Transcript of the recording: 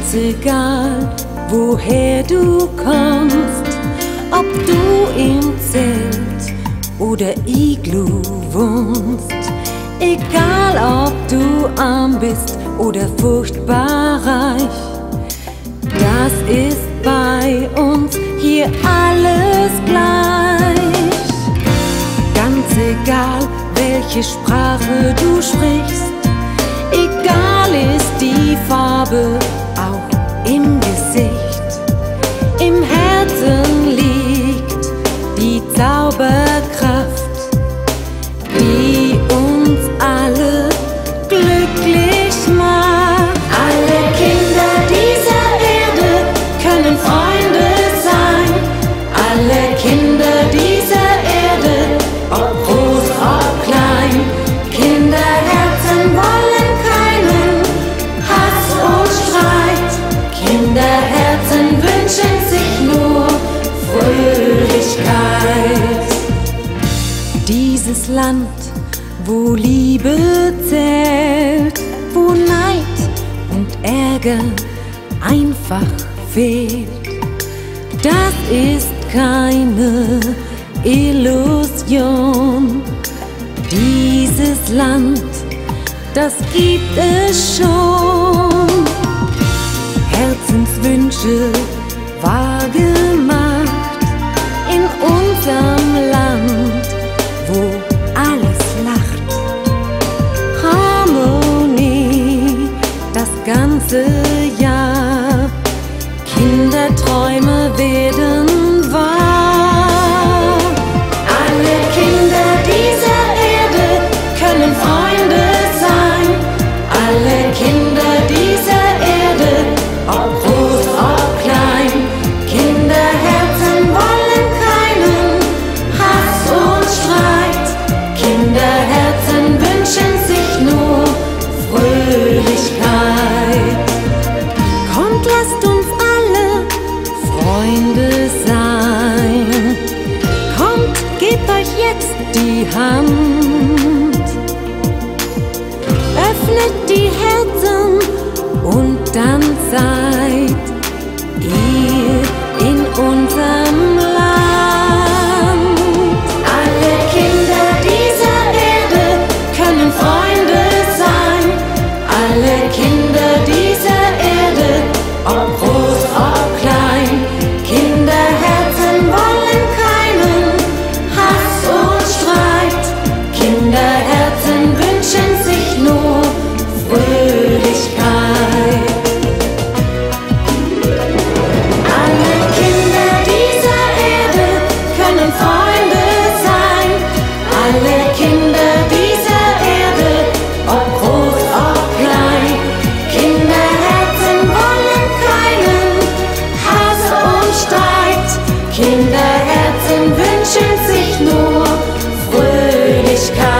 Ganz egal, woher du kommst, ob du im Zelt oder Iglu wohnst, egal ob du arm bist oder furchtbar reich, das ist bei uns hier alles gleich. Ganz egal, welche Sprache du sprichst, Farbe auch im Gesicht. Land, wo Liebe zählt, wo Neid und Ärger einfach fehlt. Das ist keine Illusion. Dieses Land, das gibt es schon. Herzenswünsche wahr gemacht in unserem ganze Jahr. Kinderträume werden die Hand. Öffnet die Herzen und dann seid ihr in unserem Ewigkeit.